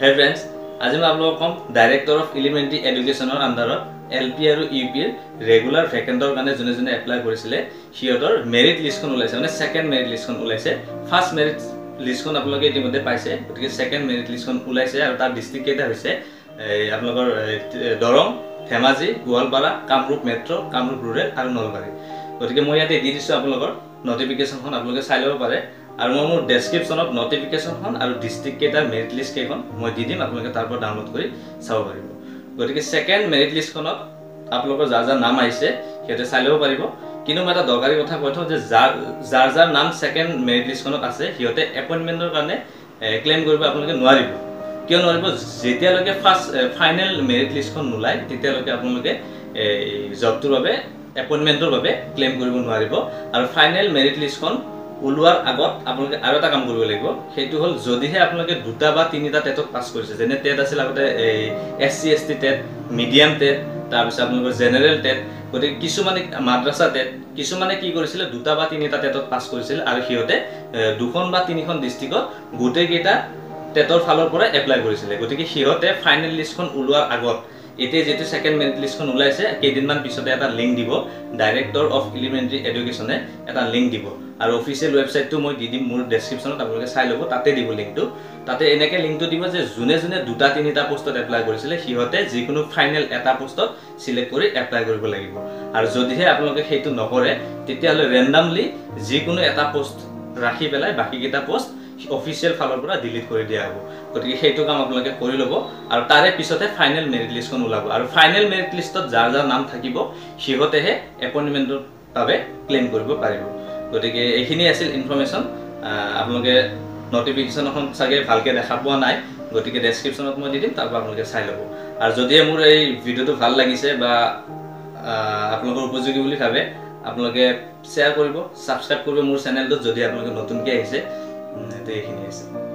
হে ফ্ৰেণ্ডছ আজি মই আপোনালোকক ক'ম ডাইৰেক্টৰ অফ এলিমেণ্টেৰী এডুকেশ্যনৰ আণ্ডাৰত এল পি আৰু ইউ পিৰ ৰেগুলাৰ ভেকেণ্টৰ কাৰণে যোনে যোনে এপ্লাই কৰিছিলে সিহঁতৰ মেৰিট লিষ্টখন ওলাইছে মানে ছেকেণ্ড মেৰিট লিষ্টখন ওলাইছে। ফাৰ্ষ্ট মেৰিট লিষ্টখন আপোনালোকে ইতিমধ্যে পাইছে গতিকে ছেকেণ্ড মেৰিট লিষ্টখন ওলাইছে আৰু তাৰ ডিষ্ট্ৰিক্ট কেইটা হৈছে আপোনালোকৰ দৰং ধেমাজি গোৱালপাৰা কামৰূপ মেট্ৰ' কামৰূপ ৰুৰেল আৰু নলবাৰী। গতিকে মই ইয়াতে দি দিছোঁ আপোনালোকৰ নটিফিকেশ্যনখন আপোনালোকে চাই ল'ব পাৰে। আৰু মই মোৰ ডেছক্ৰিপশ্যনত নটিফিকেশ্যনখন আৰু ডিষ্ট্ৰিক্ট কেইটাৰ মেৰিট লিষ্ট কেইখন মই দি দিম আপোনালোকে তাৰ পৰা ডাউনলোড কৰি চাব পাৰিব। গতিকে ছেকেণ্ড মেৰিট লিষ্টখনত আপোনালোকৰ যাৰ যাৰ নাম আহিছে সিহঁতে চাই ল'ব পাৰিব। কিন্তু মই এটা দৰকাৰী কথা কৈ থওঁ যে যাৰ যাৰ যাৰ নাম ছেকেণ্ড মেৰিট লিষ্টখনত আছে সিহঁতে এপইণ্টমেণ্টৰ কাৰণে ক্লেইম কৰিব আপোনালোকে নোৱাৰিব। কিয় নোৱাৰিব? যেতিয়ালৈকে ফাৰ্ষ্ট ফাইনেল মেৰিট লিষ্টখন নোলায় তেতিয়ালৈকে আপোনালোকে এই জবটোৰ বাবে এপইণ্টমেণ্টৰ বাবে ক্লেইম কৰিব নোৱাৰিব। আৰু ফাইনেল মেৰিট লিষ্টখন ওলোৱাৰ আগত আপোনালোকে আৰু এটা কাম কৰিব লাগিব। সেইটো হ'ল যদিহে আপোনালোকে দুটা বা তিনিটা টেটত পাছ কৰিছে যেনে টেট আছিল আগতে এই S C S T TET medium TET তাৰপিছত আপোনালোকৰ জেনেৰেল টেট গতিকে কিছুমানে মাদ্ৰাছা টেট কিছুমানে কি কৰিছিলে দুটা বা তিনিটা টেটত পাছ কৰিছিল আৰু সিহঁতে দুখন বা তিনিখন ডিষ্ট্ৰিক্টত গোটেইকেইটা টেটৰ ফালৰ পৰা এপ্লাই কৰিছিলে। গতিকে সিহঁতে ফাইনেল লিষ্টখন ওলোৱাৰ আগত এতিয়া যিটো ছেকেণ্ড মেৰিট লিষ্টখন ওলাইছে কেইদিনমান পিছতে এটা লিংক দিব। ডাইৰেক্টৰ অফ এলিমেণ্টেৰী এডুকেশ্যনে এটা লিংক দিব। আৰু অফিচিয়েল ৱেবছাইটটো মই দি দিম মোৰ ডেছক্ৰিপশ্যনত আপোনালোকে চাই ল'ব তাতে দিব লিংকটো তাতে এনেকৈ লিংকটো দিব যে যোনে যোনে দুটা তিনিটা পষ্টত এপ্লাই কৰিছিলে সিহঁতে যিকোনো ফাইনেল এটা পষ্টত চিলেক্ট কৰি এপ্লাই কৰিব লাগিব। আৰু যদিহে আপোনালোকে সেইটো নকৰে তেতিয়াহ'লে ৰেণ্ডামলি যিকোনো এটা পষ্ট ৰাখি পেলাই বাকীকেইটা পষ্ট অফিচিয়েল ফালৰ পৰা ডিলিট কৰি দিয়া হ'ব। গতিকে সেইটো কাম আপোনালোকে কৰি ল'ব আৰু তাৰে পিছতে ফাইনেল মেৰিট লিষ্টখন ওলাব। আৰু ফাইনেল মেৰিট লিষ্টত যাৰ যাৰ নাম থাকিব সিহঁতেহে এপইণ্টমেণ্টৰ বাবে ক্লেইম কৰিব পাৰিব। গতিকে এইখিনি আছিল ইনফৰ্মেশ্যন আপোনালোকে নটিফিকেশ্যনখন চাগে ভালকৈ দেখা পোৱা নাই। গতিকে ডেছক্ৰিপশ্যনত মই দি দিম তাৰ পৰা আপোনালোকে চাই ল'ব। আৰু যদিহে মোৰ এই ভিডিঅ'টো ভাল লাগিছে বা আপোনালোকৰ উপযোগী বুলি ভাবে আপোনালোকে শ্বেয়াৰ কৰিব ছাবস্ক্ৰাইব কৰিব মোৰ চেনেলটোত যদি আপোনালোকে নতুনকৈ আহিছে। এইখিনি আছে